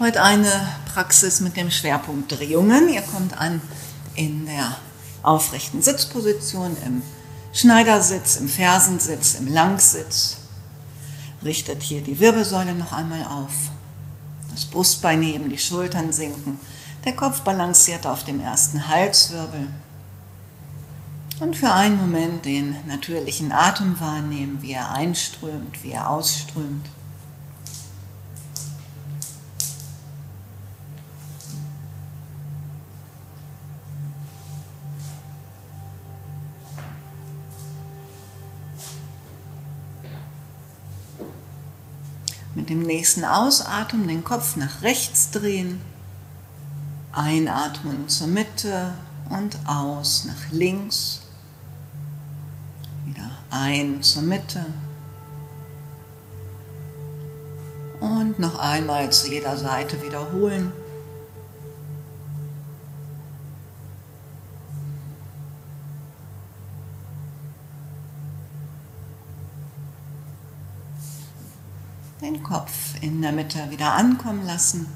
Heute eine Praxis mit dem Schwerpunkt Drehungen. Ihr kommt an in der aufrechten Sitzposition, im Schneidersitz, im Fersensitz, im Langsitz. Richtet hier die Wirbelsäule noch einmal auf. Das Brustbein heben, die Schultern sinken. Der Kopf balanciert auf dem ersten Halswirbel. Und für einen Moment den natürlichen Atem wahrnehmen, wie er einströmt, wie er ausströmt. Dem nächsten Ausatmen den Kopf nach rechts drehen. Einatmen zur Mitte und aus nach links. Wieder ein zur Mitte. Und noch einmal zu jeder Seite wiederholen. Den Kopf in der Mitte wieder ankommen lassen.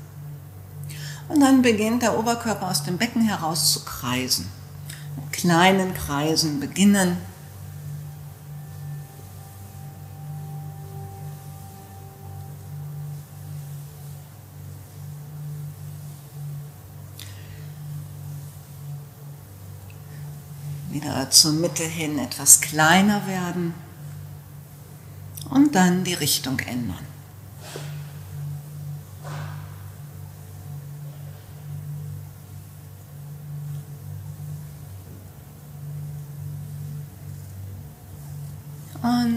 Und dann beginnt der Oberkörper aus dem Becken heraus zu kreisen. Mit kleinen Kreisen beginnen. Wieder zur Mitte hin etwas kleiner werden und dann die Richtung ändern.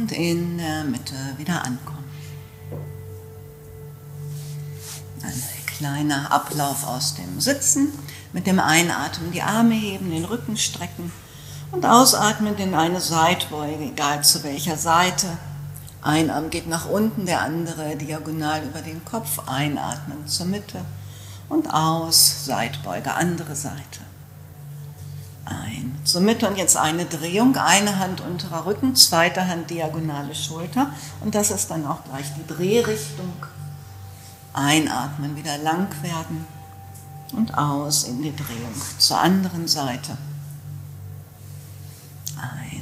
Und in der Mitte wieder ankommen. Ein kleiner Ablauf aus dem Sitzen. Mit dem Einatmen die Arme heben, den Rücken strecken und ausatmen in eine Seitbeuge, egal zu welcher Seite. Ein Arm geht nach unten, der andere diagonal über den Kopf. Einatmen zur Mitte und aus, Seitbeuge, andere Seite Mitte und jetzt eine Drehung, eine Hand unterer Rücken, zweite Hand diagonale Schulter und das ist dann auch gleich die Drehrichtung. Einatmen, wieder lang werden und aus in die Drehung zur anderen Seite. Ein,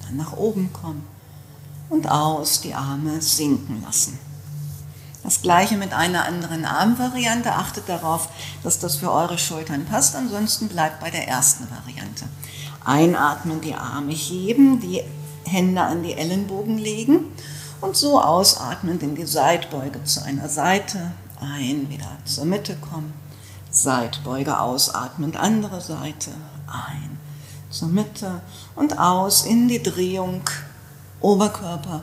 wieder nach oben kommen und aus, die Arme sinken lassen. Das gleiche mit einer anderen Armvariante. Achtet darauf, dass das für eure Schultern passt. Ansonsten bleibt bei der ersten Variante. Einatmen, die Arme heben, die Hände an die Ellenbogen legen und so ausatmen in die Seitbeuge zu einer Seite. Ein, wieder zur Mitte kommen. Seitbeuge ausatmend, andere Seite. Ein, zur Mitte und aus in die Drehung. Oberkörper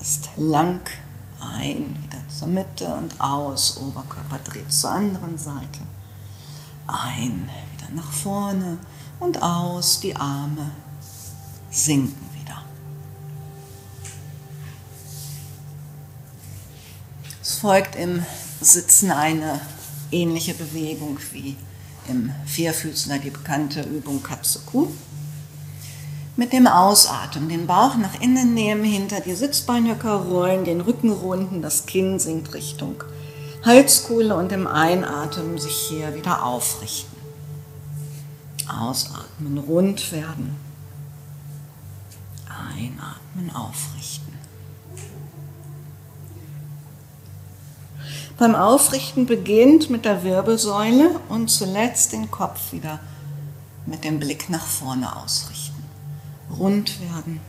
ist lang. Ein, wieder zur Mitte und aus. Oberkörper dreht zur anderen Seite. Ein, wieder nach vorne und aus. Die Arme sinken wieder. Es folgt im Sitzen eine ähnliche Bewegung wie im Vierfüßler, die bekannte Übung Katze-Kuh. Mit dem Ausatmen den Bauch nach innen nehmen, hinter die Sitzbeinhöcker rollen, den Rücken runden, das Kinn sinkt Richtung Halskuhle und im Einatmen sich hier wieder aufrichten. Ausatmen, rund werden. Einatmen, aufrichten. Beim Aufrichten beginnt mit der Wirbelsäule und zuletzt den Kopf wieder mit dem Blick nach vorne ausrichten rund werden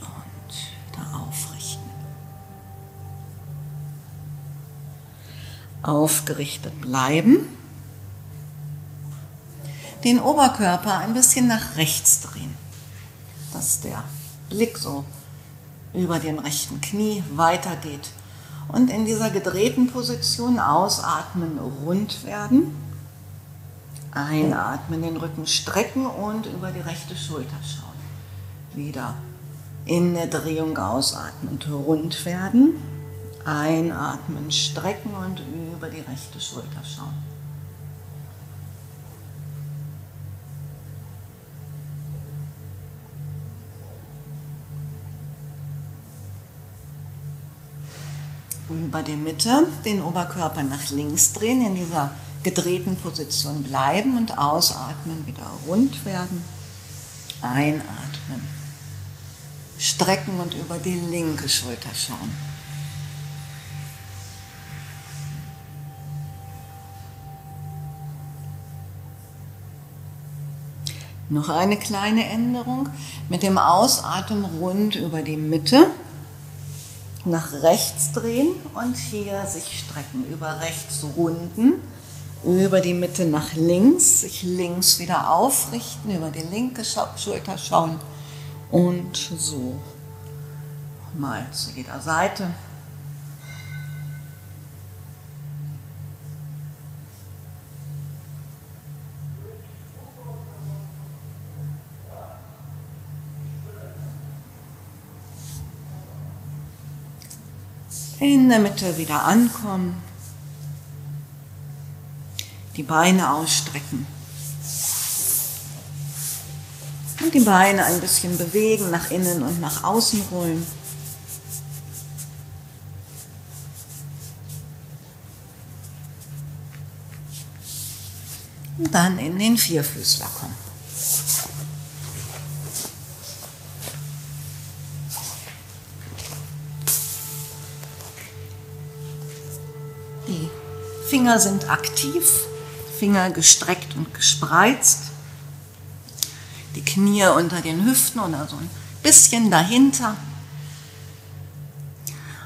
und wieder aufrichten. Aufgerichtet bleiben. Den Oberkörper ein bisschen nach rechts drehen, dass der Blick so über dem rechten Knie weitergeht. Und in dieser gedrehten Position ausatmen, rund werden Einatmen, den Rücken strecken und über die rechte Schulter schauen. Wieder in der Drehung ausatmen und rund werden. Einatmen, strecken und über die rechte Schulter schauen. Über die Mitte, den Oberkörper nach links drehen, in dieser gedrehten Position bleiben und ausatmen, wieder rund werden. Einatmen. Strecken und über die linke Schulter schauen. Noch eine kleine Änderung. Mit dem Ausatmen rund über die Mitte nach rechts drehen und hier sich strecken. Über rechts runden, über die Mitte nach links, sich links wieder aufrichten, über die linke Schulter schauen und so. Mal zu jeder Seite. In der Mitte wieder ankommen. Die Beine ausstrecken. Und die Beine ein bisschen bewegen, nach innen und nach außen rollen. Und dann in den Vierfüßler kommen. Finger sind aktiv, Finger gestreckt und gespreizt, die Knie unter den Hüften oder so ein bisschen dahinter.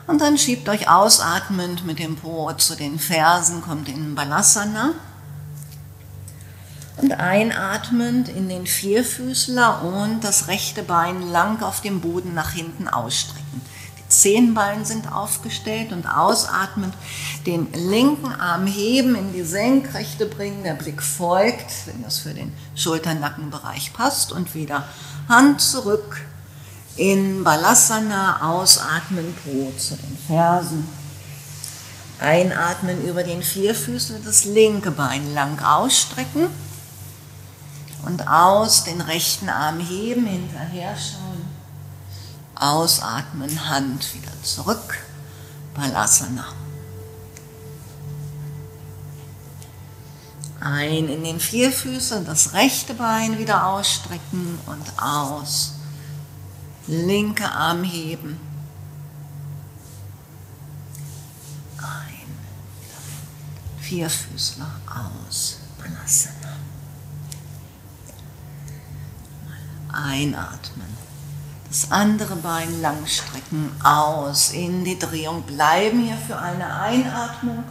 Und dann schiebt euch ausatmend mit dem Po zu den Fersen, kommt in Balasana. Und einatmend in den Vierfüßler und das rechte Bein lang auf dem Boden nach hinten ausstrecken. Zehenballen sind aufgestellt und ausatmend den linken Arm heben, in die Senkrechte bringen, der Blick folgt, wenn das für den Schulternackenbereich passt. Und wieder Hand zurück in Balasana, ausatmen, Po zu den Fersen. Einatmen über den Vierfüßler, das linke Bein lang ausstrecken. Und aus den rechten Arm heben, hinterher schauen Ausatmen, Hand wieder zurück. Balasana. Ein in den Vierfüßern, das rechte Bein wieder ausstrecken und aus. Linke Arm heben. Ein. Vierfüßler aus. Balasana. Einatmen. Das andere Bein langstrecken, aus, in die Drehung, bleiben hier für eine Einatmung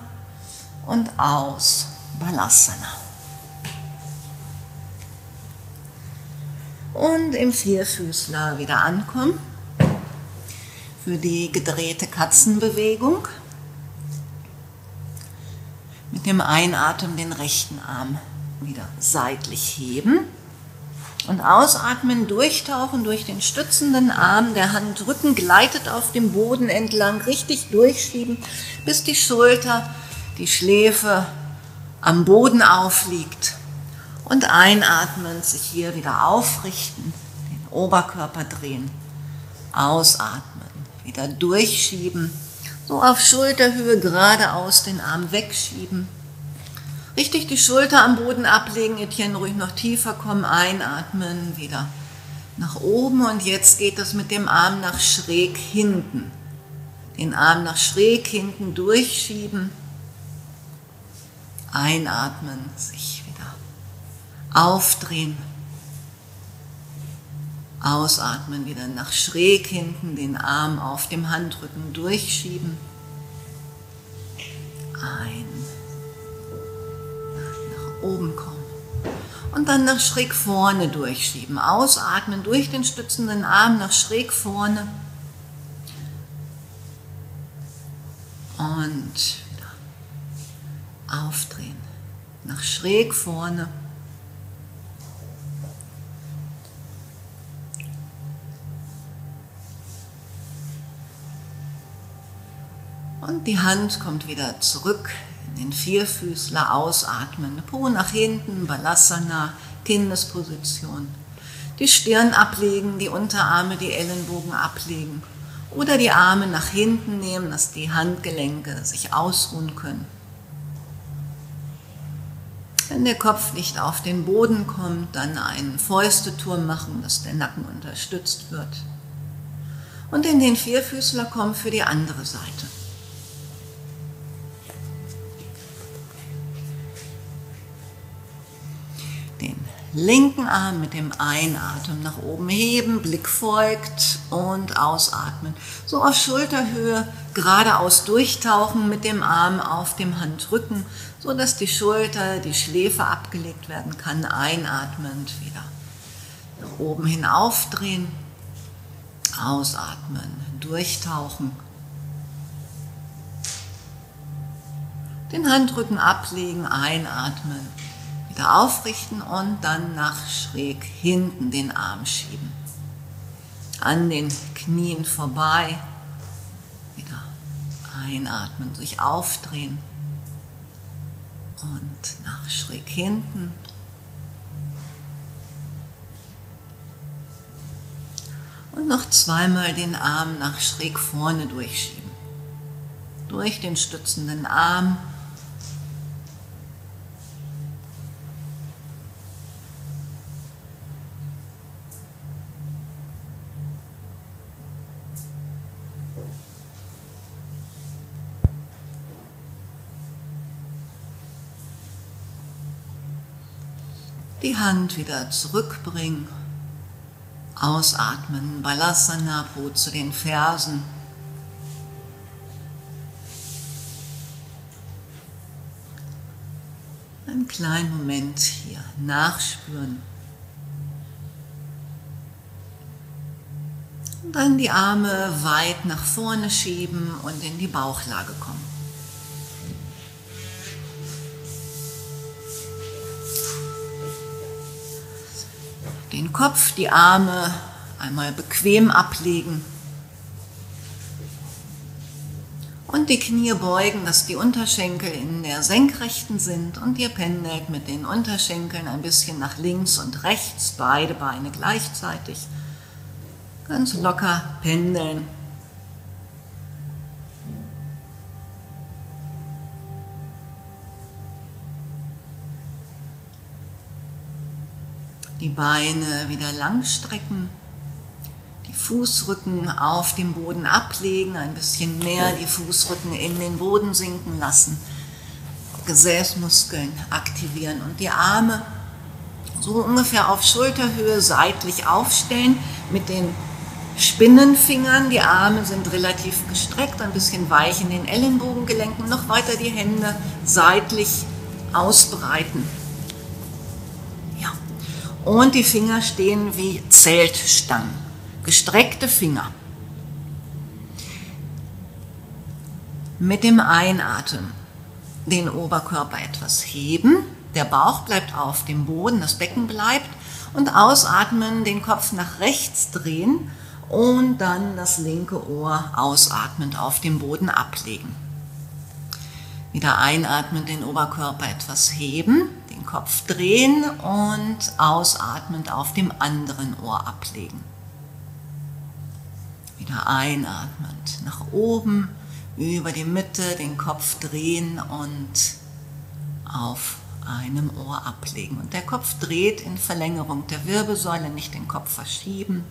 und aus, Balasana. Und im Vierfüßler wieder ankommen für die gedrehte Katzenbewegung. Mit dem Einatmen den rechten Arm wieder seitlich heben und ausatmen, durchtauchen durch den stützenden Arm der Handrücken, gleitet auf dem Boden entlang, richtig durchschieben, bis die Schulter, die Schläfe am Boden aufliegt. Und einatmen, sich hier wieder aufrichten, den Oberkörper drehen. Ausatmen, wieder durchschieben, so auf Schulterhöhe geradeaus den Arm wegschieben Richtig die Schulter am Boden ablegen, Etienne ruhig noch tiefer kommen, einatmen, wieder nach oben. Und jetzt geht es mit dem Arm nach schräg hinten. Den Arm nach schräg hinten durchschieben, einatmen, sich wieder aufdrehen, ausatmen, wieder nach schräg hinten, den Arm auf dem Handrücken durchschieben, ein oben kommen. Und dann nach schräg vorne durchschieben. Ausatmen durch den stützenden Arm nach schräg vorne. Und wieder aufdrehen. Nach schräg vorne. Und die Hand kommt wieder zurück den Vierfüßler ausatmen, Po nach hinten, Balasana, Kindesposition. Die Stirn ablegen, die Unterarme, die Ellenbogen ablegen Oder die Arme nach hinten nehmen, dass die Handgelenke sich ausruhen können. Wenn der Kopf nicht auf den Boden kommt, dann einen Fäusteturm machen, dass der Nacken unterstützt wird. Und in den Vierfüßler kommen für die andere Seite. Linken Arm mit dem Einatmen nach oben heben, Blick folgt und ausatmen. So auf Schulterhöhe geradeaus durchtauchen mit dem Arm auf dem Handrücken, so dass die Schulter, die Schläfe abgelegt werden kann. Einatmend wieder nach oben hin aufdrehen, ausatmen, durchtauchen. Den Handrücken ablegen, einatmen wieder aufrichten und dann nach schräg hinten den Arm schieben. An den Knien vorbei. Wieder einatmen, sich aufdrehen und nach schräg hinten. Und noch zweimal den Arm nach schräg vorne durchschieben. Durch den stützenden Arm Die Hand wieder zurückbringen. Ausatmen, Balasana, Po zu den Fersen. Einen kleinen Moment hier nachspüren. Und dann die Arme weit nach vorne schieben und in die Bauchlage kommen. Den Kopf, die Arme einmal bequem ablegen und die Knie beugen, dass die Unterschenkel in der Senkrechten sind und ihr pendelt mit den Unterschenkeln ein bisschen nach links und rechts, beide Beine gleichzeitig. Ganz locker pendeln. Die Beine wieder lang strecken, die Fußrücken auf dem Boden ablegen, ein bisschen mehr die Fußrücken in den Boden sinken lassen, Gesäßmuskeln aktivieren und die Arme so ungefähr auf Schulterhöhe seitlich aufstellen mit den Spinnenfingern. Die Arme sind relativ gestreckt, ein bisschen weich in den Ellenbogengelenken, noch weiter die Hände seitlich ausbreiten und die Finger stehen wie Zeltstangen, gestreckte Finger. Mit dem Einatmen den Oberkörper etwas heben, der Bauch bleibt auf dem Boden, das Becken bleibt und ausatmen, den Kopf nach rechts drehen und dann das linke Ohr ausatmend auf dem Boden ablegen. Wieder einatmen, den Oberkörper etwas heben, Kopf drehen und ausatmend auf dem anderen Ohr ablegen. Wieder einatmend nach oben, über die Mitte den Kopf drehen und auf einem Ohr ablegen. Und der Kopf dreht in Verlängerung der Wirbelsäule, nicht den Kopf verschieben.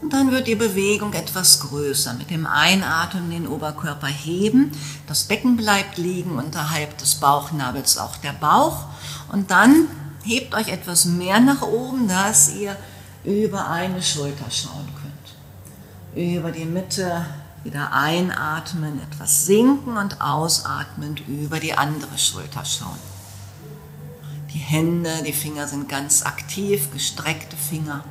Und dann wird die Bewegung etwas größer. Mit dem Einatmen den Oberkörper heben, das Becken bleibt liegen, unterhalb des Bauchnabels auch der Bauch. Und dann hebt euch etwas mehr nach oben, dass ihr über eine Schulter schauen könnt. Über die Mitte wieder einatmen, etwas sinken und ausatmend über die andere Schulter schauen. Die Hände, die Finger sind ganz aktiv, gestreckte Finger.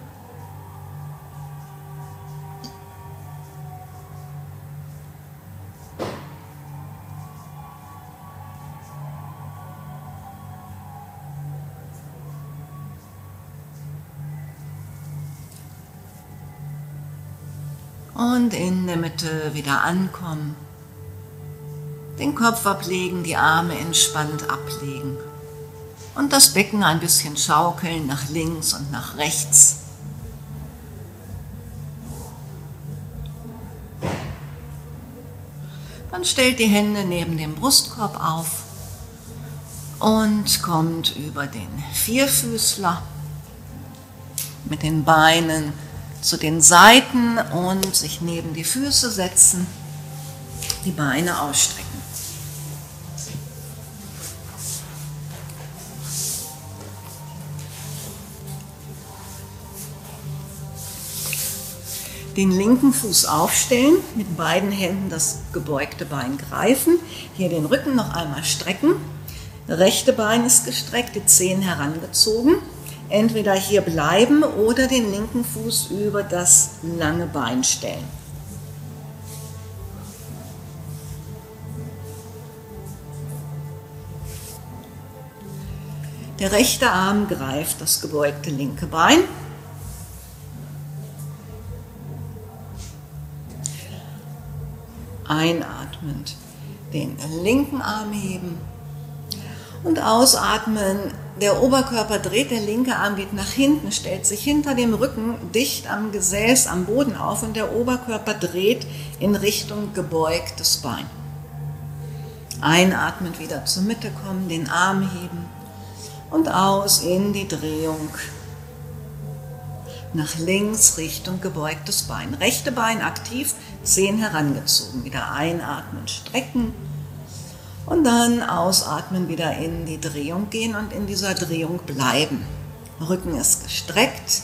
und in der Mitte wieder ankommen. Den Kopf ablegen, die Arme entspannt ablegen und das Becken ein bisschen schaukeln nach links und nach rechts. Dann stellt die Hände neben dem Brustkorb auf und kommt über den Vierfüßler mit den Beinen zu den Seiten und sich neben die Füße setzen, die Beine ausstrecken. Den linken Fuß aufstellen, mit beiden Händen das gebeugte Bein greifen, hier den Rücken noch einmal strecken. Rechte Bein ist gestreckt, die Zehen herangezogen. Entweder hier bleiben oder den linken Fuß über das lange Bein stellen. Der rechte Arm greift das gebeugte linke Bein. Einatmend den linken Arm heben und ausatmen. Der Oberkörper dreht, der linke Arm geht nach hinten, stellt sich hinter dem Rücken dicht am Gesäß, am Boden auf und der Oberkörper dreht in Richtung gebeugtes Bein. Einatmend wieder zur Mitte kommen, den Arm heben und aus in die Drehung nach links Richtung gebeugtes Bein. Rechte Bein aktiv, Zehen herangezogen. Wieder einatmen, strecken und dann ausatmen, wieder in die Drehung gehen und in dieser Drehung bleiben. Rücken ist gestreckt.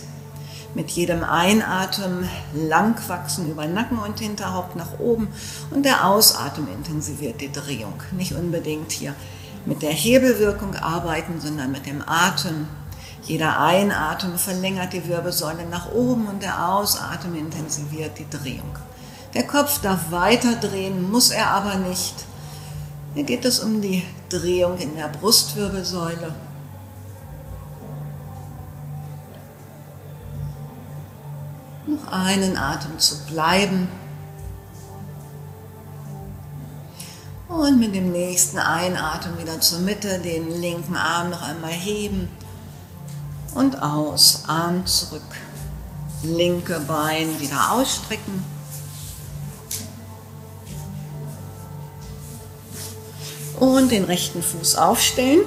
Mit jedem Einatmen lang wachsen über Nacken und Hinterhaupt nach oben und der Ausatmen intensiviert die Drehung. Nicht unbedingt hier mit der Hebelwirkung arbeiten, sondern mit dem Atem jeder Einatmen verlängert die Wirbelsäule nach oben und der Ausatmen intensiviert die Drehung. Der Kopf darf weiter drehen, muss er aber nicht. Hier geht es um die Drehung in der Brustwirbelsäule. Noch einen Atemzug bleiben. Und mit dem nächsten Einatmen wieder zur Mitte, den linken Arm noch einmal heben und aus. Arm zurück. Linke Bein wieder ausstrecken. Und den rechten Fuß aufstellen.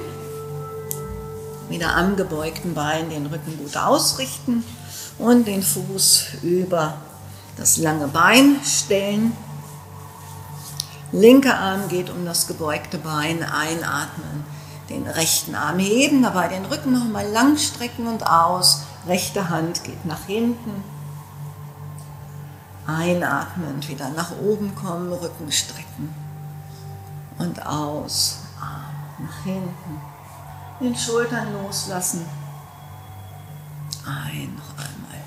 Wieder am gebeugten Bein den Rücken gut ausrichten und den Fuß über das lange Bein stellen. Linker Arm geht um das gebeugte Bein einatmen den rechten Arm heben, dabei den Rücken nochmal lang strecken und aus. Rechte Hand geht nach hinten. Einatmend wieder nach oben kommen, Rücken strecken. Und aus. Nach hinten. Den Schultern loslassen. Ein, noch einmal.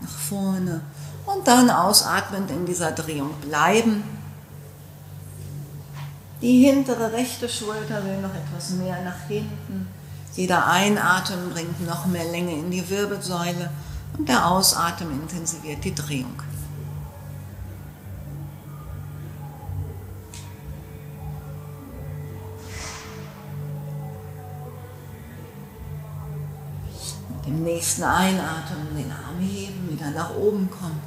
Nach vorne. Und dann ausatmend in dieser Drehung bleiben. Die hintere rechte Schulter will noch etwas mehr nach hinten. Jeder Einatmen bringt noch mehr Länge in die Wirbelsäule und der Ausatmen intensiviert die Drehung. Dem nächsten Einatmen den Arm heben, wieder nach oben kommen.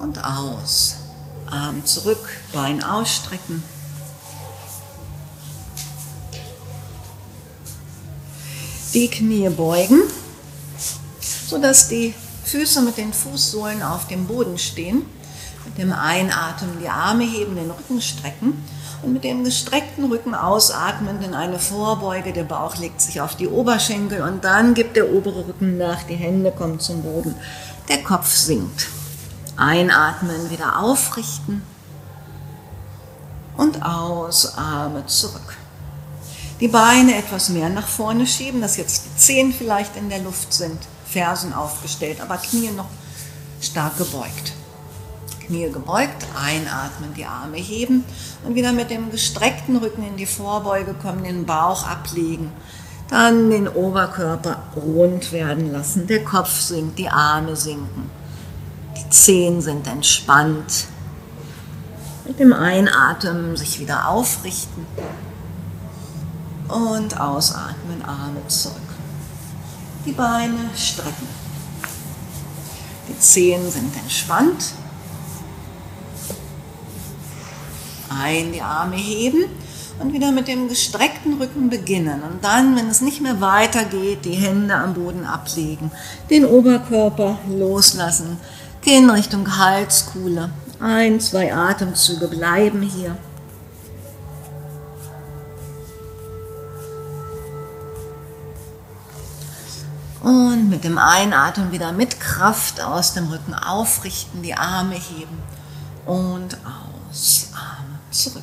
Und aus. Arm zurück, Bein ausstrecken. Die Knie beugen, sodass die Füße mit den Fußsohlen auf dem Boden stehen. Mit dem Einatmen die Arme heben, den Rücken strecken und mit dem gestreckten Rücken ausatmen in eine Vorbeuge. Der Bauch legt sich auf die Oberschenkel und dann gibt der obere Rücken nach, die Hände kommen zum Boden, der Kopf sinkt. Einatmen, wieder aufrichten und aus, Arme zurück. Die Beine etwas mehr nach vorne schieben, dass jetzt die Zehen vielleicht in der Luft sind, Fersen aufgestellt, aber Knie noch stark gebeugt. Knie gebeugt, einatmen, die Arme heben und wieder mit dem gestreckten Rücken in die Vorbeuge kommen, den Bauch ablegen, dann den Oberkörper rund werden lassen, der Kopf sinkt, die Arme sinken. Die Zehen sind entspannt. Mit dem Einatmen sich wieder aufrichten und ausatmen, Arme zurück. Die Beine strecken. Die Zehen sind entspannt. Ein, die Arme heben und wieder mit dem gestreckten Rücken beginnen. Und dann, wenn es nicht mehr weitergeht, die Hände am Boden ablegen, den Oberkörper loslassen, gehen Richtung Halskuhle. Ein, zwei Atemzüge bleiben hier. Und mit dem Einatmen wieder mit Kraft aus dem Rücken aufrichten, die Arme heben und aus, zurück.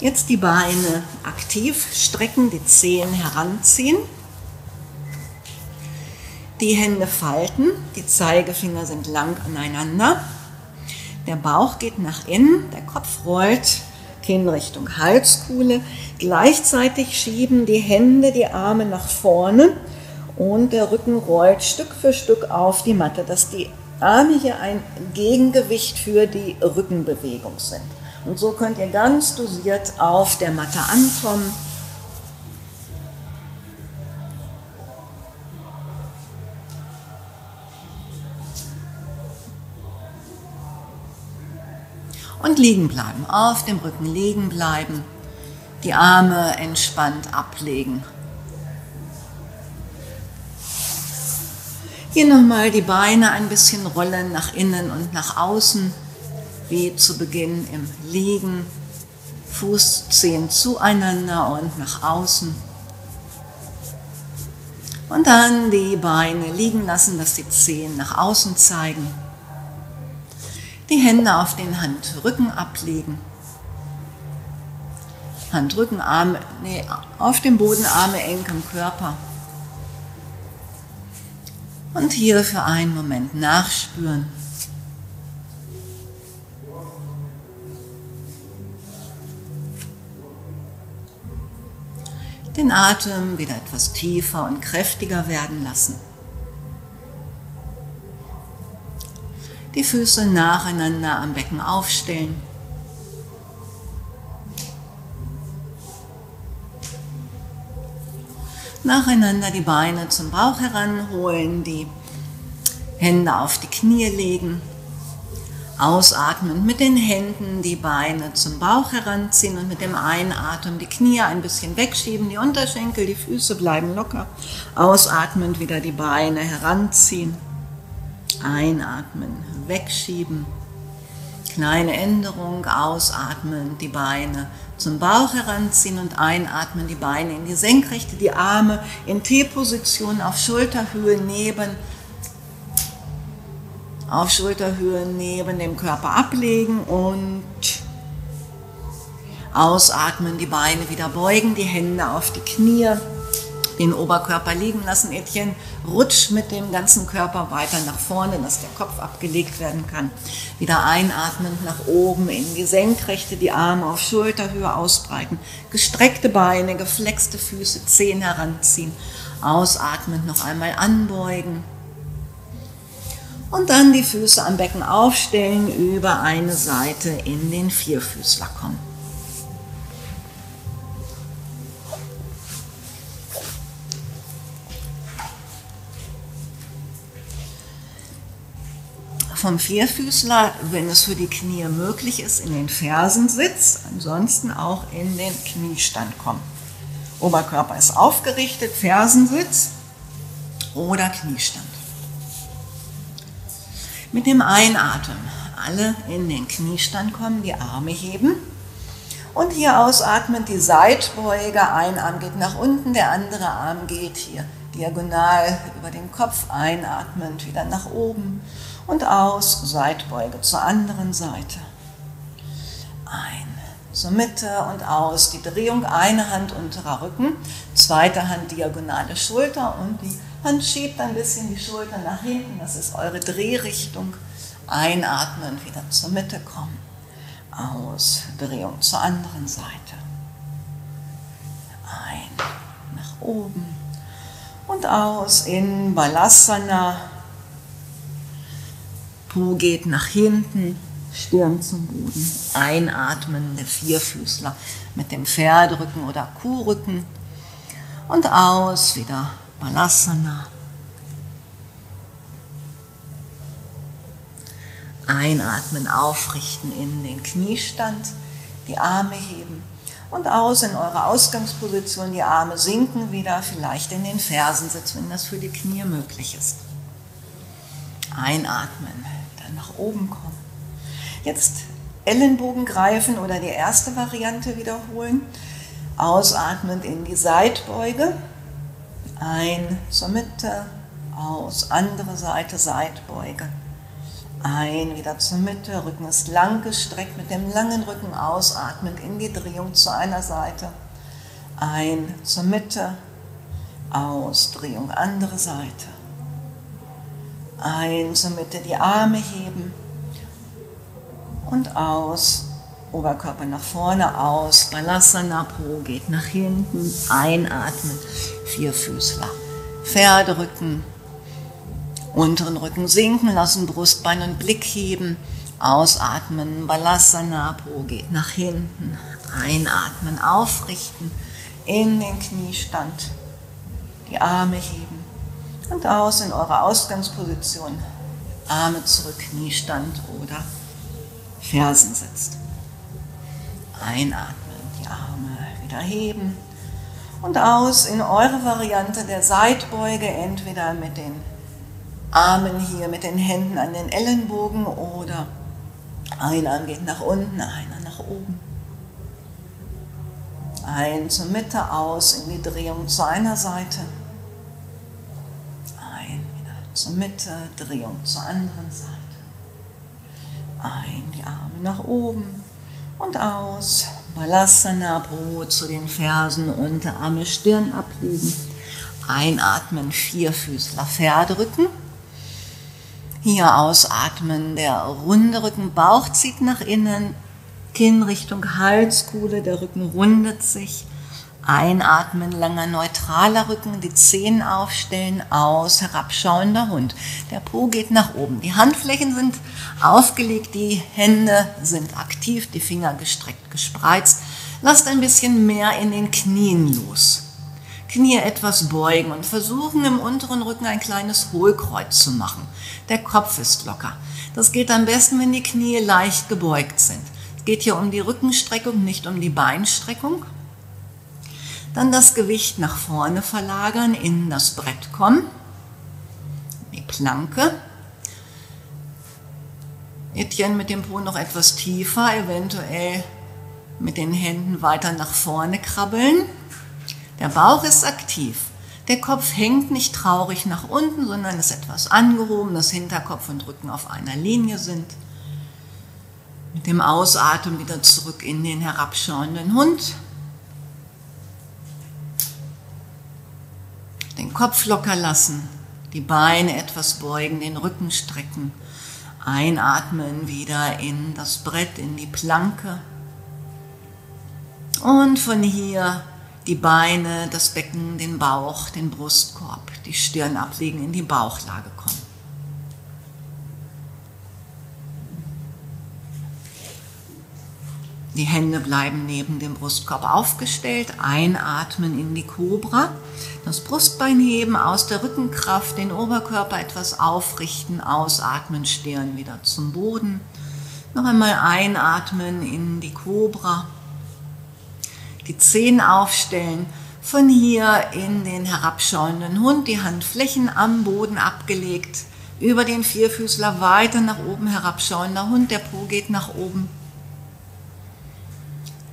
Jetzt die Beine aktiv strecken, die Zehen heranziehen, die Hände falten, die Zeigefinger sind lang aneinander, der Bauch geht nach innen, der Kopf rollt Kinn Richtung Halskuhle, gleichzeitig schieben die Hände, die Arme nach vorne und der Rücken rollt Stück für Stück auf die Matte, dass die Arme hier ein Gegengewicht für die Rückenbewegung sind. Und so könnt ihr ganz dosiert auf der Matte ankommen. Und liegen bleiben, auf dem Rücken liegen bleiben, die Arme entspannt ablegen. Hier nochmal die Beine ein bisschen rollen nach innen und nach außen wie zu Beginn im Liegen, Fußzehen zueinander und nach außen. Und dann die Beine liegen lassen, dass die Zehen nach außen zeigen. Die Hände auf den Handrücken ablegen. Handrücken, Arme, nee, auf dem Boden, Arme eng am Körper. Und hier für einen Moment nachspüren. den Atem wieder etwas tiefer und kräftiger werden lassen. Die Füße nacheinander am Becken aufstellen. Nacheinander die Beine zum Bauch heranholen, die Hände auf die Knie legen. Ausatmen mit den Händen die Beine zum Bauch heranziehen und mit dem Einatmen die Knie ein bisschen wegschieben, die Unterschenkel, die Füße bleiben locker. Ausatmend wieder die Beine heranziehen. Einatmen, wegschieben. Kleine Änderung, ausatmen, die Beine zum Bauch heranziehen und einatmen, die Beine in die Senkrechte, die Arme in T-Position auf Schulterhöhe neben auf Schulterhöhe neben dem Körper ablegen und ausatmen, die Beine wieder beugen, die Hände auf die Knie, den Oberkörper liegen lassen. Etienne rutscht mit dem ganzen Körper weiter nach vorne, dass der Kopf abgelegt werden kann. Wieder einatmend nach oben in die Senkrechte, die Arme auf Schulterhöhe ausbreiten, gestreckte Beine, geflexte Füße, Zehen heranziehen. Ausatmend noch einmal anbeugen und dann die Füße am Becken aufstellen, über eine Seite in den Vierfüßler kommen. Vom Vierfüßler, wenn es für die Knie möglich ist, in den Fersensitz, ansonsten auch in den Kniestand kommen. Oberkörper ist aufgerichtet, Fersensitz oder Kniestand. Mit dem Einatmen alle in den Kniestand kommen, die Arme heben. Und hier ausatmend die Seitbeuge. Ein Arm geht nach unten, der andere Arm geht hier diagonal über den Kopf. Einatmend wieder nach oben und aus. Seitbeuge zur anderen Seite. Ein zur Mitte und aus. Die Drehung, eine Hand unterer Rücken, zweite Hand diagonale Schulter und die Hand schiebt ein bisschen die Schulter nach hinten, das ist eure Drehrichtung. Einatmen, wieder zur Mitte kommen. Aus, Drehung zur anderen Seite. Ein, nach oben. Und aus in Balasana. Po geht nach hinten, Stirn zum Boden. Einatmen, der Vierfüßler mit dem Pferdrücken oder Kuhrücken. Und aus, wieder Balasana. Einatmen, aufrichten in den Kniestand, die Arme heben und aus in eure Ausgangsposition, die Arme sinken wieder, vielleicht in den Fersensitz, wenn das für die Knie möglich ist. Einatmen, nach oben kommen. Jetzt Ellenbogen greifen oder die erste Variante wiederholen. Ausatmend in die Seitbeuge. Ein zur Mitte, aus, andere Seite, Seitbeuge. Ein, wieder zur Mitte, Rücken ist lang gestreckt, mit dem langen Rücken ausatmend in die Drehung zu einer Seite. Ein, zur Mitte, aus, Drehung, andere Seite. Ein, zur Mitte, die Arme heben. Und aus, Oberkörper nach vorne, aus, Balasana Po geht nach hinten, einatmen, Vierfüßler, Pferderücken, unteren Rücken sinken lassen, Brustbein und Blick heben, ausatmen, Balasana Po geht nach hinten, einatmen, aufrichten, in den Kniestand, die Arme heben und aus in eure Ausgangsposition, Arme zurück, Kniestand oder Fersen sitzt. Einatmen, die Arme wieder heben und aus in eure Variante der Seitbeuge, entweder mit den Armen hier, mit den Händen an den Ellenbogen oder ein Arm geht nach unten, einer nach oben. Ein zur Mitte, aus in die Drehung zu einer Seite. Zur Mitte, Drehung zur anderen Seite. Ein, die Arme nach oben und aus. Balasana, Brot zu den Fersen, Unterarme, Stirn ablegen. Einatmen, Vierfüßler, Pferderücken. Hier ausatmen, der runde Rücken, Bauch zieht nach innen, Kinn Richtung Halskuhle, der Rücken rundet sich. Einatmen, langer neutraler Rücken, die Zehen aufstellen, aus, herabschauender Hund. Der Po geht nach oben. Die Handflächen sind aufgelegt, die Hände sind aktiv, die Finger gestreckt, gespreizt. Lasst ein bisschen mehr in den Knien los. Knie etwas beugen und versuchen im unteren Rücken ein kleines Hohlkreuz zu machen. Der Kopf ist locker. Das geht am besten, wenn die Knie leicht gebeugt sind. Es geht hier um die Rückenstreckung, nicht um die Beinstreckung. Dann das Gewicht nach vorne verlagern, in das Brett kommen, die Planke. Etienne mit dem Po noch etwas tiefer, eventuell mit den Händen weiter nach vorne krabbeln. Der Bauch ist aktiv. Der Kopf hängt nicht traurig nach unten, sondern ist etwas angehoben, dass Hinterkopf und Rücken auf einer Linie sind. Mit dem Ausatmen wieder zurück in den herabschauenden Hund. Den Kopf locker lassen, die Beine etwas beugen, den Rücken strecken. Einatmen wieder in das Brett, in die Planke. Und von hier die Beine, das Becken, den Bauch, den Brustkorb, die Stirn ablegen, in die Bauchlage kommen. Die Hände bleiben neben dem Brustkorb aufgestellt, einatmen in die Kobra, das Brustbein heben, aus der Rückenkraft den Oberkörper etwas aufrichten, ausatmen, Stirn wieder zum Boden. Noch einmal einatmen in die Kobra, die Zehen aufstellen, von hier in den herabschauenden Hund, die Handflächen am Boden abgelegt, über den Vierfüßler weiter nach oben herabschauender Hund, der Po geht nach oben.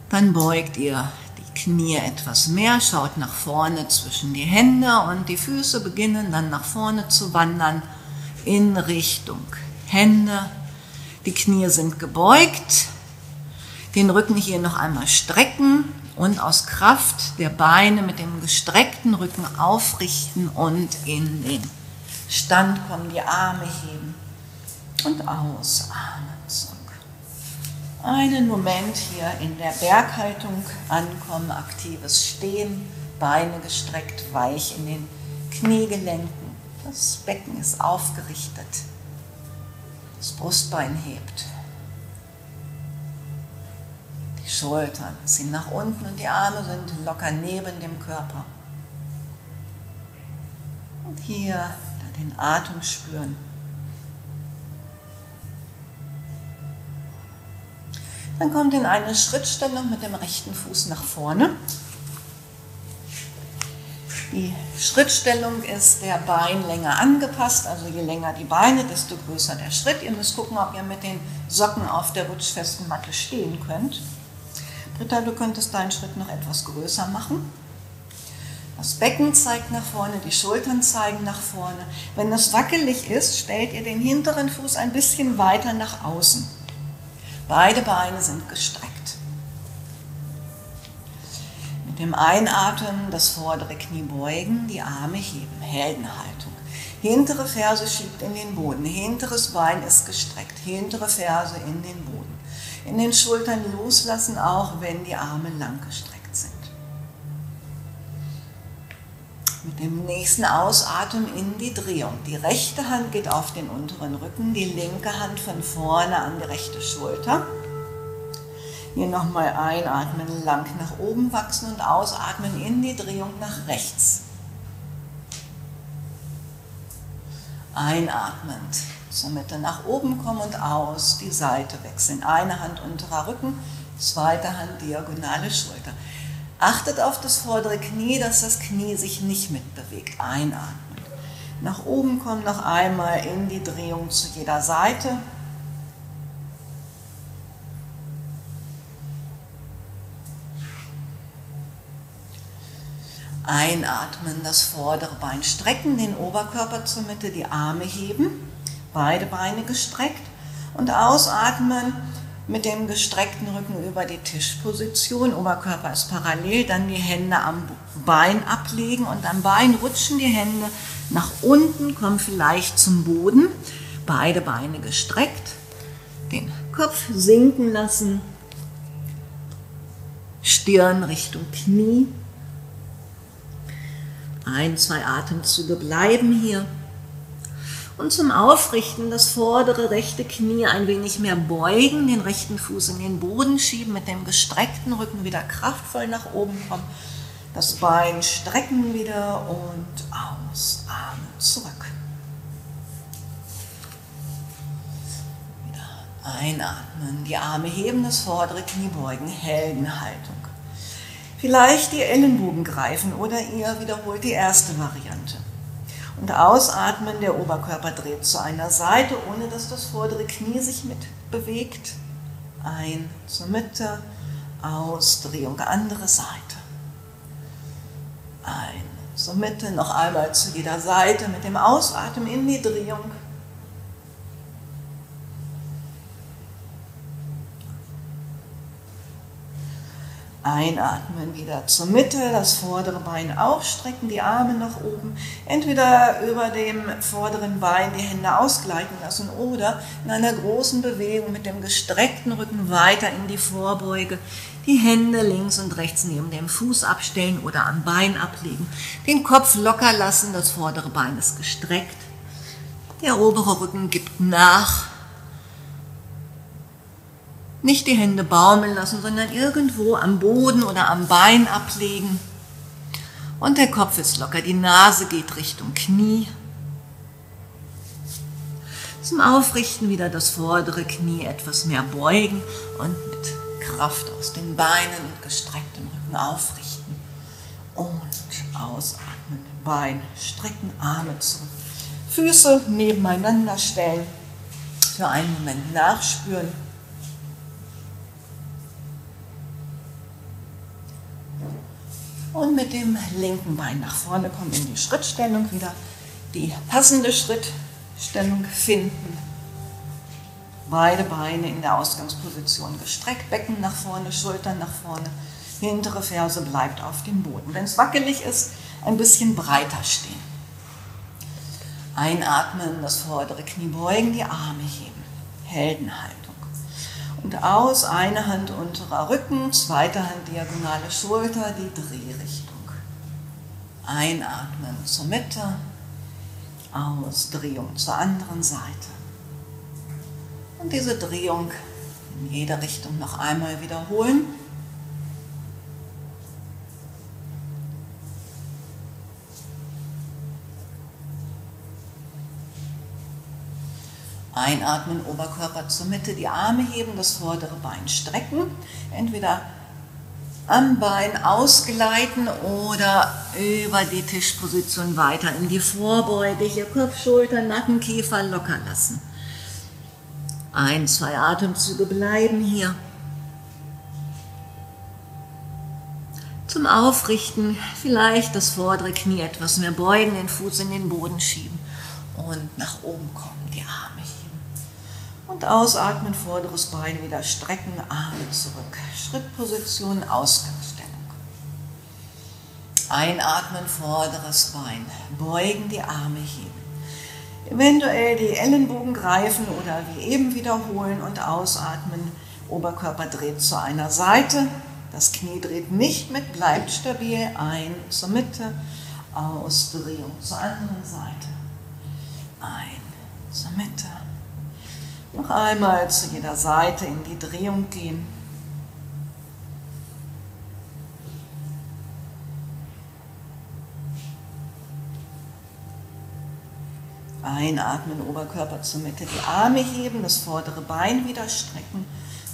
Dann beugt ihr Knie etwas mehr, schaut nach vorne zwischen die Hände und die Füße beginnen dann nach vorne zu wandern in Richtung Hände. Die Knie sind gebeugt, den Rücken hier noch einmal strecken und aus Kraft der Beine mit dem gestreckten Rücken aufrichten und in den Stand kommen, die Arme heben und ausatmen einen Moment hier in der Berghaltung ankommen, aktives Stehen, Beine gestreckt, weich in den Kniegelenken. Das Becken ist aufgerichtet. Das Brustbein hebt. Die Schultern ziehen nach unten und die Arme sind locker neben dem Körper. Und hier den Atem spüren. Dann kommt in eine Schrittstellung mit dem rechten Fuß nach vorne. Die Schrittstellung ist der Beinlänge angepasst, also je länger die Beine, desto größer der Schritt. Ihr müsst gucken, ob ihr mit den Socken auf der rutschfesten Matte stehen könnt. Britta, du könntest deinen Schritt noch etwas größer machen. Das Becken zeigt nach vorne, die Schultern zeigen nach vorne. Wenn das wackelig ist, stellt ihr den hinteren Fuß ein bisschen weiter nach außen. Beide Beine sind gestreckt. Mit dem Einatmen das vordere Knie beugen, die Arme heben, Heldenhaltung. Hintere Ferse schiebt in den Boden, hinteres Bein ist gestreckt, hintere Ferse in den Boden. In den Schultern loslassen, auch wenn die Arme lang gestreckt Mit dem nächsten Ausatmen in die Drehung. Die rechte Hand geht auf den unteren Rücken, die linke Hand von vorne an die rechte Schulter. Hier nochmal einatmen, lang nach oben wachsen und ausatmen in die Drehung nach rechts. Einatmend zur Mitte nach oben kommen und aus, die Seite wechseln. Eine Hand unterer Rücken, zweite Hand diagonale Schulter. Achtet auf das vordere Knie, dass das Knie sich nicht mitbewegt. Einatmen. Nach oben kommen noch einmal in die Drehung zu jeder Seite. Einatmen, das vordere Bein strecken, den Oberkörper zur Mitte, die Arme heben, beide Beine gestreckt und ausatmen mit dem gestreckten Rücken über die Tischposition. Oberkörper ist parallel, dann die Hände am Bein ablegen und am Bein rutschen die Hände nach unten, kommen vielleicht zum Boden, beide Beine gestreckt, den Kopf sinken lassen, Stirn Richtung Knie ein, zwei Atemzüge bleiben hier. Und zum Aufrichten das vordere rechte Knie ein wenig mehr beugen, den rechten Fuß in den Boden schieben, mit dem gestreckten Rücken wieder kraftvoll nach oben kommen. Das Bein strecken wieder und ausatmen zurück. Wieder einatmen, die Arme heben, das vordere Knie beugen, Heldenhaltung. Vielleicht die Ellenbogen greifen oder ihr wiederholt die erste Variante. Und ausatmen, der Oberkörper dreht zu einer Seite, ohne dass das vordere Knie sich mitbewegt. Ein zur Mitte, Ausdrehung, andere Seite. Ein zur Mitte, noch einmal zu jeder Seite mit dem Ausatmen in die Drehung. Einatmen wieder zur Mitte, das vordere Bein aufstrecken, die Arme nach oben, entweder über dem vorderen Bein die Hände ausgleiten lassen oder in einer großen Bewegung mit dem gestreckten Rücken weiter in die Vorbeuge, die Hände links und rechts neben dem Fuß abstellen oder am Bein ablegen, den Kopf locker lassen, das vordere Bein ist gestreckt, der obere Rücken gibt nach nicht die Hände baumeln lassen, sondern irgendwo am Boden oder am Bein ablegen. Und der Kopf ist locker, die Nase geht Richtung Knie. Zum Aufrichten wieder das vordere Knie etwas mehr beugen und mit Kraft aus den Beinen und gestrecktem Rücken aufrichten. Und ausatmen, Bein strecken, Arme zurück. Füße nebeneinander stellen. Für einen Moment nachspüren Und mit dem linken Bein nach vorne kommen in die Schrittstellung wieder. Die passende Schrittstellung finden. Beide Beine in der Ausgangsposition gestreckt, Becken nach vorne, Schultern nach vorne, hintere Ferse bleibt auf dem Boden. Wenn es wackelig ist, ein bisschen breiter stehen. Einatmen, das vordere Knie beugen, die Arme heben. Heldenhaltung. Und aus, eine Hand unterer Rücken, zweite Hand diagonale Schulter, die Drehrichtung. Einatmen zur Mitte, Ausdrehung zur anderen Seite. Und diese Drehung in jede Richtung noch einmal wiederholen. Einatmen, Oberkörper zur Mitte, die Arme heben, das vordere Bein strecken. Entweder am Bein ausgleiten oder über die Tischposition weiter in die Vorbeuge. Hier Kopf, Schulter, Nacken, Kiefer locker lassen. Ein, zwei Atemzüge bleiben hier. Zum Aufrichten vielleicht das vordere Knie etwas mehr beugen, den Fuß in den Boden schieben und nach oben kommen, die Arme. Und ausatmen, vorderes Bein wieder strecken, Arme zurück. Schrittposition, Ausgangsstellung. Einatmen, vorderes Bein, beugen, die Arme heben. Eventuell die Ellenbogen greifen oder wie eben wiederholen und ausatmen. Oberkörper dreht zu einer Seite, das Knie dreht nicht mit, bleibt stabil. Ein zur Mitte, Ausdrehung zur anderen Seite. Ein zur Mitte. Noch einmal zu jeder Seite in die Drehung gehen. Einatmen, Oberkörper zur Mitte, die Arme heben, das vordere Bein wieder strecken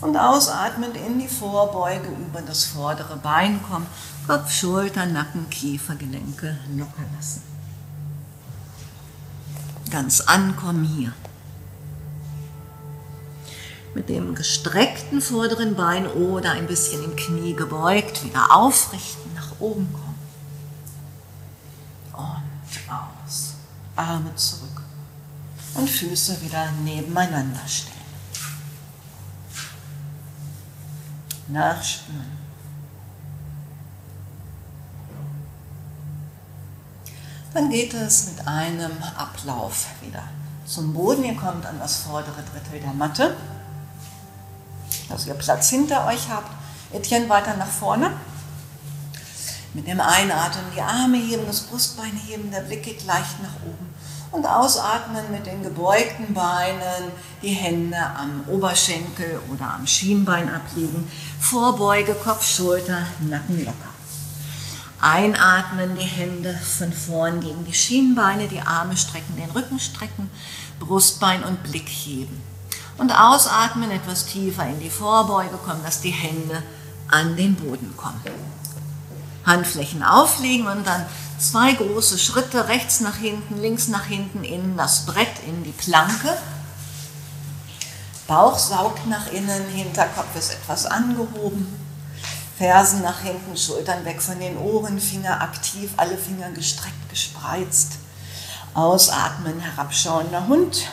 und ausatmend in die Vorbeuge über das vordere Bein kommen. Kopf, Schulter, Nacken, Kiefer, Gelenke locker lassen. Ganz ankommen hier. Mit dem gestreckten vorderen Bein oder ein bisschen im Knie gebeugt, wieder aufrichten, nach oben kommen. Und aus. Arme zurück. Und Füße wieder nebeneinander stellen. nachspüren. Dann geht es mit einem Ablauf wieder zum Boden. Ihr kommt an das vordere Drittel der Matte, dass ihr Platz hinter euch habt. Etienne weiter nach vorne. Mit dem Einatmen die Arme heben, das Brustbein heben, der Blick geht leicht nach oben und ausatmen mit den gebeugten Beinen, die Hände am Oberschenkel oder am Schienbein ablegen, Vorbeuge, Kopf, Schulter, Nacken locker. Einatmen, die Hände von vorn gegen die Schienbeine, die Arme strecken, den Rücken strecken, Brustbein und Blick heben. Und ausatmen, etwas tiefer in die Vorbeuge kommen, dass die Hände an den Boden kommen. Handflächen auflegen und dann zwei große Schritte, rechts nach hinten, links nach hinten, in das Brett, in die Planke. Bauch saugt nach innen, Hinterkopf ist etwas angehoben. Fersen nach hinten, Schultern weg von den Ohren, Finger aktiv, alle Finger gestreckt, gespreizt. Ausatmen, herabschauender Hund.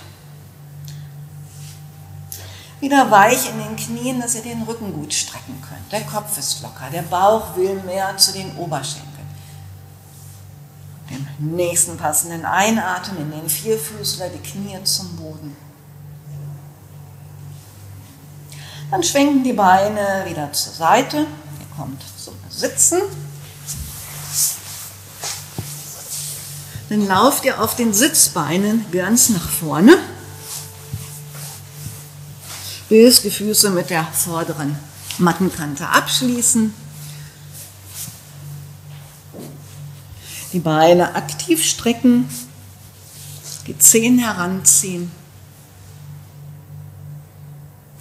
Wieder weich in den Knien, dass ihr den Rücken gut strecken könnt. Der Kopf ist locker, der Bauch will mehr zu den Oberschenkeln dem nächsten passenden Einatmen in den Vierfüßler, die Knie zum Boden. Dann schwenken die Beine wieder zur Seite. Ihr kommt zum Sitzen. Dann lauft ihr auf den Sitzbeinen ganz nach vorne, bis die Füße mit der vorderen Mattenkante abschließen. Die Beine aktiv strecken, die Zehen heranziehen.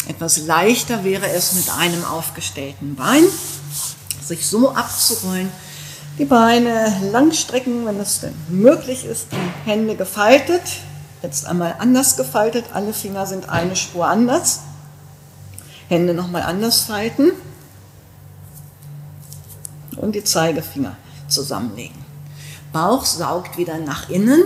Etwas leichter wäre es mit einem aufgestellten Bein, sich so abzurollen, die Beine lang strecken, wenn es denn möglich ist, die Hände gefaltet, jetzt einmal anders gefaltet, alle Finger sind eine Spur anders, Hände nochmal anders falten und die Zeigefinger zusammenlegen. Bauch saugt wieder nach innen.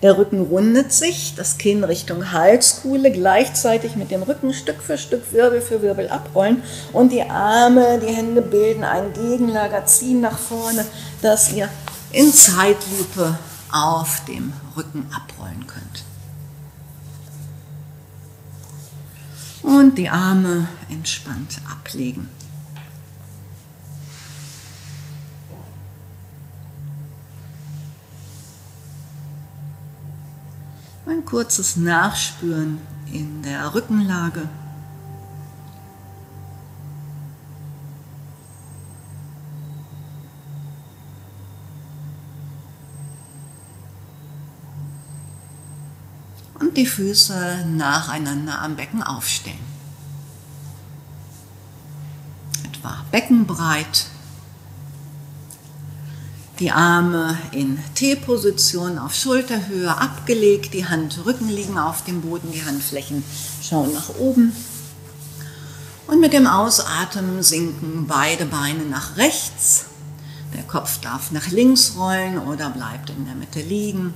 Der Rücken rundet sich, das Kinn Richtung Halskuhle, gleichzeitig mit dem Rücken Stück für Stück Wirbel für Wirbel abrollen und die Arme, die Hände bilden ein Gegenlager, ziehen nach vorne, dass ihr in Zeitlupe auf dem Rücken abrollen könnt. Und die Arme entspannt ablegen. ein kurzes Nachspüren in der Rückenlage. Die Füße nacheinander am Becken aufstellen. Etwa beckenbreit. Die Arme in T-Position auf Schulterhöhe abgelegt, die Handrücken liegen auf dem Boden, die Handflächen schauen nach oben. Und mit dem Ausatmen sinken beide Beine nach rechts. Der Kopf darf nach links rollen oder bleibt in der Mitte liegen.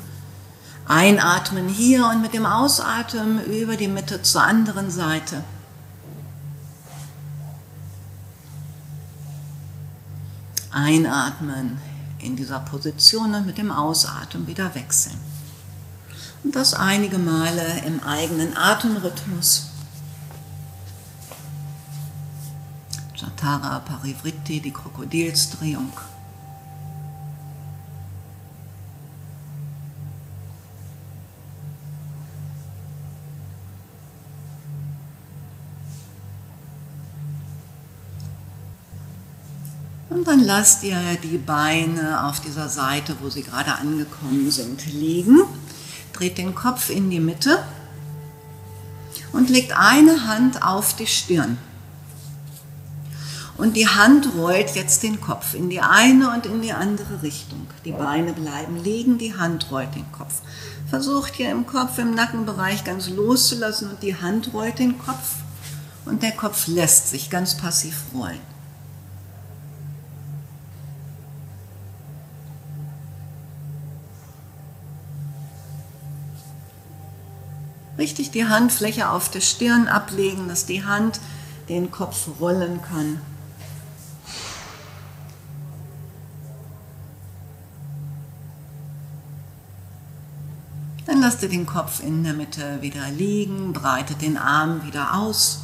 Einatmen hier und mit dem Ausatmen über die Mitte zur anderen Seite. Einatmen in dieser Position und mit dem Ausatmen wieder wechseln. Und das einige Male im eigenen Atemrhythmus. Jatara Parivritti, die Krokodilsdrehung. Und dann lasst ihr die Beine auf dieser Seite, wo sie gerade angekommen sind, liegen. Dreht den Kopf in die Mitte und legt eine Hand auf die Stirn. Und die Hand rollt jetzt den Kopf in die eine und in die andere Richtung. Die Beine bleiben liegen, die Hand rollt den Kopf. Versucht hier im Kopf, im Nackenbereich ganz loszulassen und die Hand rollt den Kopf und der Kopf lässt sich ganz passiv rollen. Richtig die Handfläche auf der Stirn ablegen, dass die Hand den Kopf rollen kann. Dann lasst ihr den Kopf in der Mitte wieder liegen, breitet den Arm wieder aus.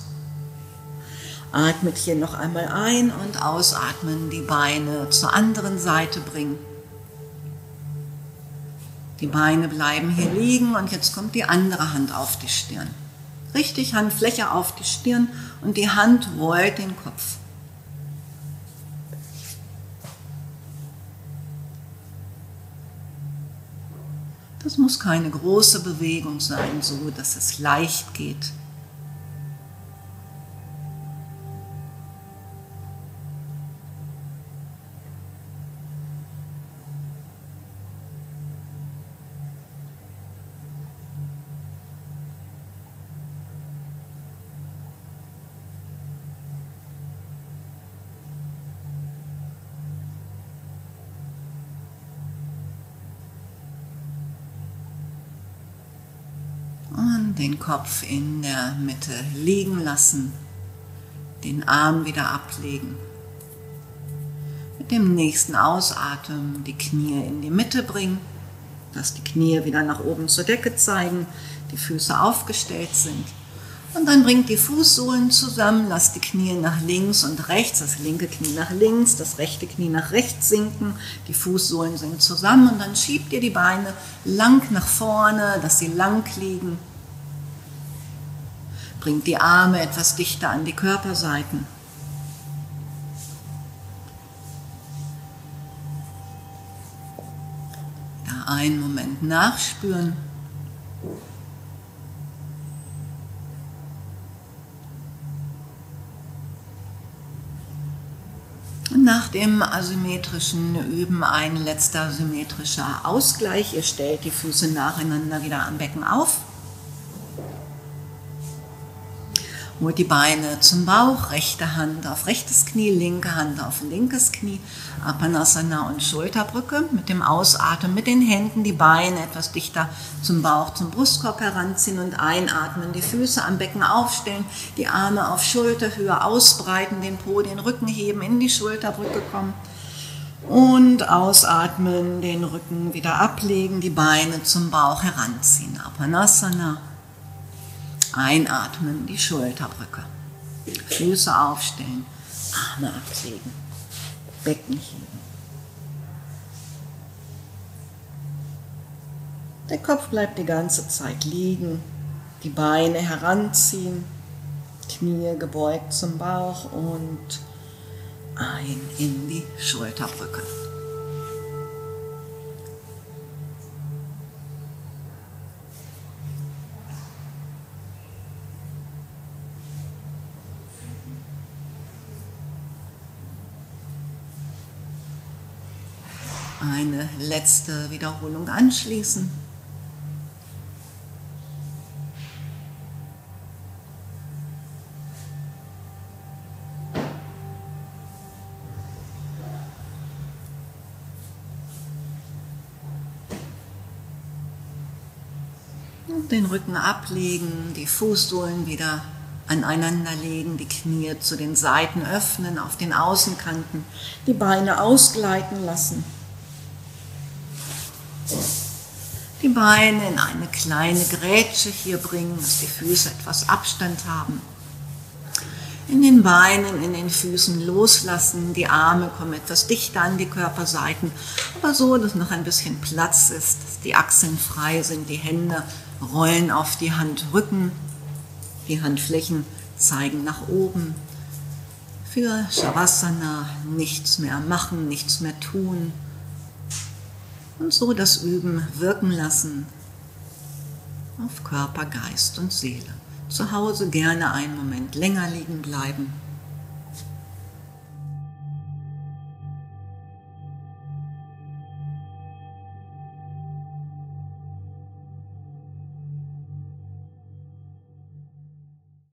Atmet hier noch einmal ein und ausatmen, die Beine zur anderen Seite bringen. Die Beine bleiben hier liegen und jetzt kommt die andere Hand auf die Stirn. Richtig Handfläche auf die Stirn und die Hand rollt den Kopf. Das muss keine große Bewegung sein, so dass es leicht geht. Kopf in der Mitte liegen lassen, den Arm wieder ablegen. Mit dem nächsten Ausatmen die Knie in die Mitte bringen, dass die Knie wieder nach oben zur Decke zeigen, die Füße aufgestellt sind. Und dann bringt die Fußsohlen zusammen, lasst die Knie nach links und rechts, das linke Knie nach links, das rechte Knie nach rechts sinken, die Fußsohlen sind zusammen und dann schiebt ihr die Beine lang nach vorne, dass sie lang liegen bringt die Arme etwas dichter an die Körperseiten. Ja, einen Moment nachspüren. Nach dem asymmetrischen Üben ein letzter symmetrischer Ausgleich. Ihr stellt die Füße nacheinander wieder am Becken auf. Holt die Beine zum Bauch, rechte Hand auf rechtes Knie, linke Hand auf linkes Knie, Apanasana und Schulterbrücke. Mit dem Ausatmen mit den Händen die Beine etwas dichter zum Bauch, zum Brustkorb heranziehen und einatmen, die Füße am Becken aufstellen, die Arme auf Schulterhöhe ausbreiten, den Po, den Rücken heben, in die Schulterbrücke kommen. Und ausatmen, den Rücken wieder ablegen, die Beine zum Bauch heranziehen. Apanasana. Einatmen, die Schulterbrücke. Füße aufstellen, Arme ablegen, Becken heben. Der Kopf bleibt die ganze Zeit liegen, die Beine heranziehen, Knie gebeugt zum Bauch und ein in die Schulterbrücke. Eine letzte Wiederholung anschließen. den Rücken ablegen, die Fußsohlen wieder aneinander legen, die Knie zu den Seiten öffnen, auf den Außenkanten, die Beine ausgleiten lassen. Die Beine in eine kleine Grätsche hier bringen, dass die Füße etwas Abstand haben. In den Beinen, in den Füßen loslassen, die Arme kommen etwas dichter an die Körperseiten, aber so, dass noch ein bisschen Platz ist, dass die Achseln frei sind, die Hände rollen auf die Handrücken, die Handflächen zeigen nach oben. Für Shavasana nichts mehr machen, nichts mehr tun. Und so das Üben wirken lassen auf Körper, Geist und Seele. Zu Hause gerne einen Moment länger liegen bleiben.